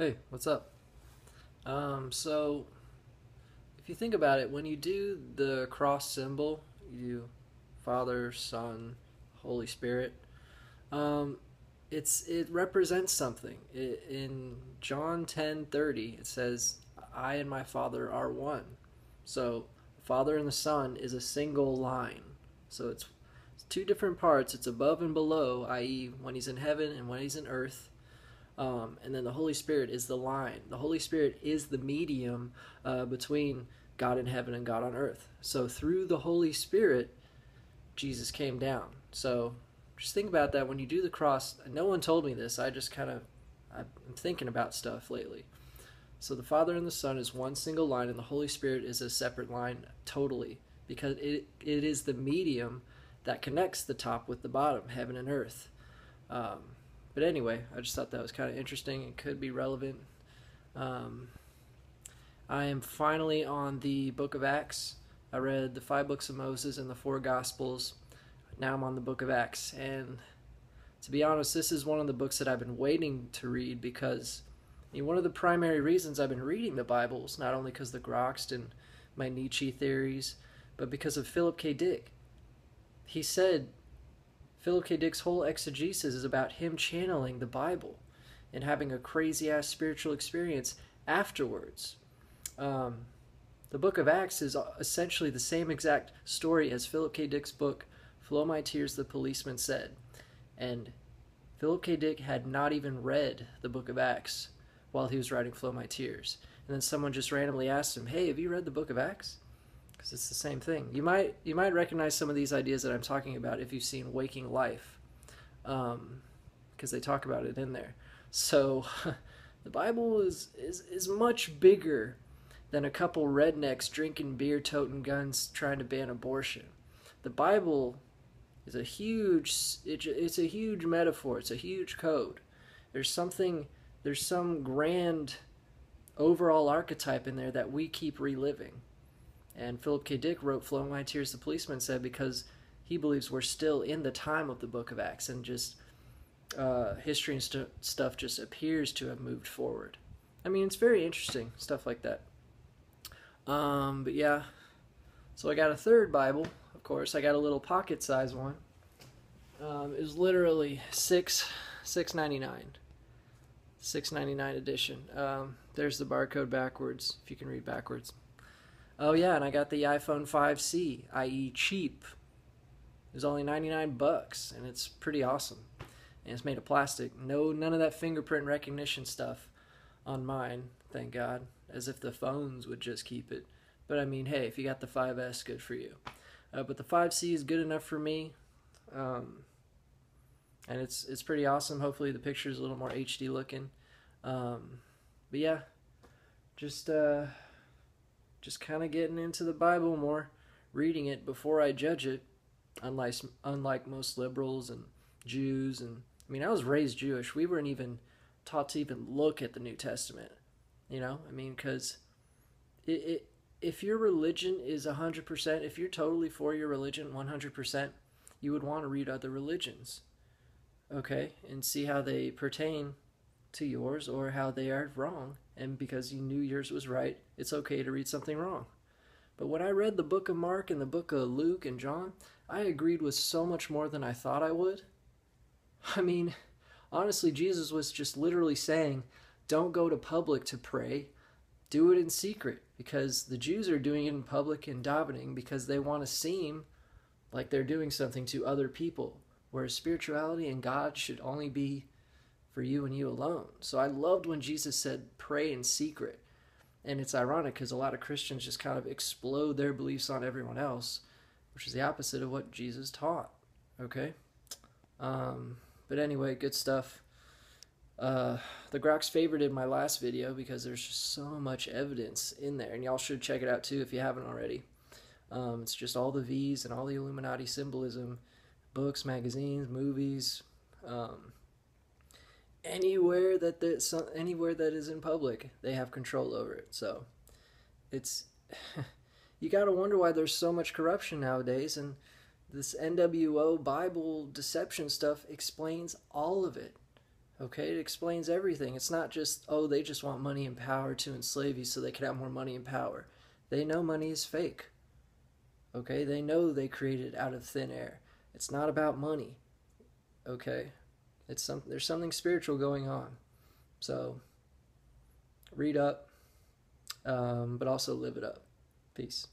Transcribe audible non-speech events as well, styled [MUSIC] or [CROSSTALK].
Hey, what's up? Um, so, if you think about it, when you do the cross symbol, you Father, Son, Holy Spirit, um, it's it represents something. It, in John ten thirty, it says, "I and my Father are one." So, Father and the Son is a single line. So it's, it's two different parts. It's above and below, i.e., when he's in heaven and when he's in earth um, and then the Holy Spirit is the line. The Holy Spirit is the medium uh, between God in heaven and God on earth. So through the Holy Spirit, Jesus came down. So just think about that when you do the cross. No one told me this. I just kind of I'm thinking about stuff lately. So the Father and the Son is one single line, and the Holy Spirit is a separate line totally because it it is the medium that connects the top with the bottom, heaven and earth. Um, but anyway, I just thought that was kind of interesting and could be relevant. Um, I am finally on the book of Acts. I read the five books of Moses and the four Gospels. Now I'm on the book of Acts. And to be honest, this is one of the books that I've been waiting to read because I mean, one of the primary reasons I've been reading the Bible is not only because of the Groxt and my Nietzsche theories, but because of Philip K. Dick. He said Philip K. Dick's whole exegesis is about him channeling the Bible and having a crazy ass spiritual experience afterwards. Um, the book of Acts is essentially the same exact story as Philip K. Dick's book, Flow My Tears, the Policeman Said. And Philip K. Dick had not even read the book of Acts while he was writing Flow My Tears. And then someone just randomly asked him, Hey, have you read the book of Acts? Because it's the same thing. You might you might recognize some of these ideas that I'm talking about if you've seen Waking Life, because um, they talk about it in there. So, [LAUGHS] the Bible is is is much bigger than a couple rednecks drinking beer, toting guns, trying to ban abortion. The Bible is a huge it's a huge metaphor. It's a huge code. There's something there's some grand overall archetype in there that we keep reliving and Philip K. Dick wrote Flowing My Tears, the policeman said, because he believes we're still in the time of the book of Acts and just uh, history and st- stuff just appears to have moved forward. I mean, it's very interesting, stuff like that. Um, but yeah, so I got a third Bible, of course. I got a little pocket size one. Um, it was literally six six ninety nine. Six ninety nine edition. Um, there's the barcode backwards, if you can read backwards. Oh yeah, and I got the iPhone 5C, i.e. cheap. It was only 99 bucks, and it's pretty awesome. And it's made of plastic. No, none of that fingerprint recognition stuff on mine, thank God. As if the phones would just keep it. But I mean, hey, if you got the 5S, good for you. Uh, but the 5C is good enough for me. Um, and it's it's pretty awesome. Hopefully the picture is a little more HD looking. Um, but yeah, just uh, just kind of getting into the Bible more, reading it before I judge it. Unlike unlike most liberals and Jews, and I mean, I was raised Jewish. We weren't even taught to even look at the New Testament. You know, I mean, because it, it if your religion is 100%, if you're totally for your religion 100%, you would want to read other religions. Okay? And see how they pertain to yours or how they are wrong. And because you knew yours was right, it's okay to read something wrong. But when I read the book of Mark and the book of Luke and John, I agreed with so much more than I thought I would. [LAUGHS] I mean, honestly, Jesus was just literally saying, don't go to public to pray, do it in secret. Because the Jews are doing it in public and davening because they want to seem like they're doing something to other people. Whereas spirituality and God should only be for you and you alone. So I loved when Jesus said, pray in secret. And it's ironic because a lot of Christians just kind of explode their beliefs on everyone else, which is the opposite of what Jesus taught. Okay? Um, but anyway, good stuff. Uh, the Grox in my last video because there's just so much evidence in there, and y'all should check it out too if you haven't already. Um, it's just all the V's and all the Illuminati symbolism, books, magazines, movies, um, anywhere that there's anywhere that is in public, they have control over it. So it's [LAUGHS] you got to wonder why there's so much corruption nowadays and this NWO Bible deception stuff explains all of it. Okay, it explains everything. It's not just, oh, they just want money and power to enslave you so they can have more money and power. They know money is fake. Okay, they know they created out of thin air. It's not about money. Okay, it's some there's something spiritual going on. So read up, um, but also live it up. Peace.